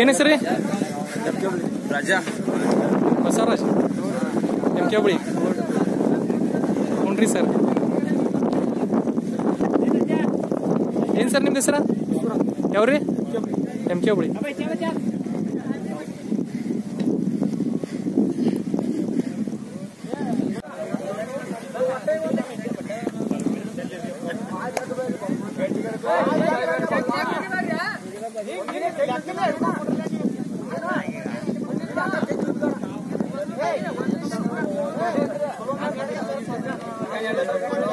ಏನ್ ಹೆಸರಿ ರಜಾ Basavaraj M K Hubli ಹ್ಞೂ ಸರ್ ಏನ್ ಸರ್ ನಿಮ್ದು ಹೆಸರ ಯಾವ್ರಿ ಎಂ ಕೆ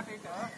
काटे का